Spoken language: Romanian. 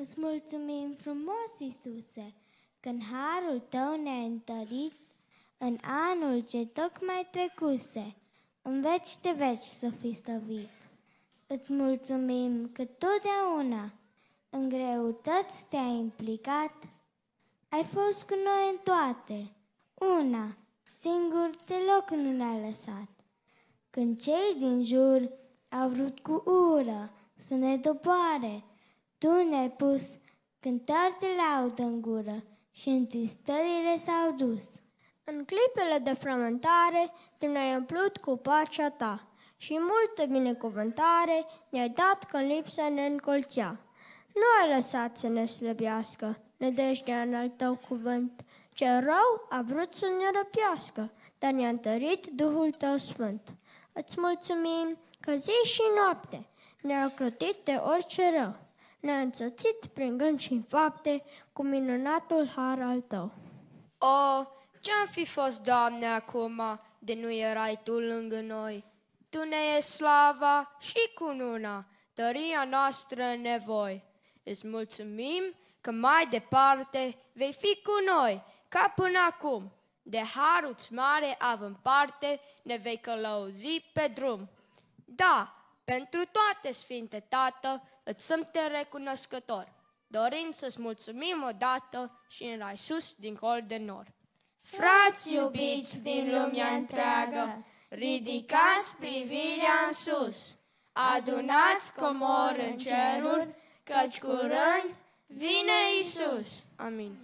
Îți mulțumim frumos, Iisuse, că în harul tău ne-ai întărit în anul ce tocmai trecuse, în veci de veci să fii stăvit. Îți mulțumim că totdeauna în greutăți te-ai implicat, ai fost cu noi în toate, una, singur deloc nu ne-a lăsat. Când cei din jur au vrut cu ură să ne doboare, tu ne-ai pus cântări de laudă în gură și întristările s-au dus. În clipele de frământare, tu ne-ai umplut cu pacea ta și multă binecuvântare ne-ai dat când lipsa ne încolțea. Nu ai lăsat să ne slăbească nădejdea în al tău cuvânt. Ce rău a vrut să ne răpească, dar ne-a întărit Duhul tău sfânt. Îți mulțumim că zi și noapte ne-a ocrotit de orice rău, ne-a însoțit prin gând și fapte cu minunatul har al tău. O, ce-am fi fost, Doamne, acum, de nu erai Tu lângă noi? Tu ne e slava și cununa, tăria noastră în nevoi. Îți mulțumim că mai departe vei fi cu noi, ca până acum. De harul mare având parte, ne vei călăuzi pe drum. Da, pentru toate, Sfinte Tată, îți suntem recunoscători, dorind să-ți mulțumim odată și în rai sus dincolo de nor. Frați iubiți din lumea întreagă, ridicați privirea în sus, adunați comor în ceruri, căci curând vine Isus. Amin.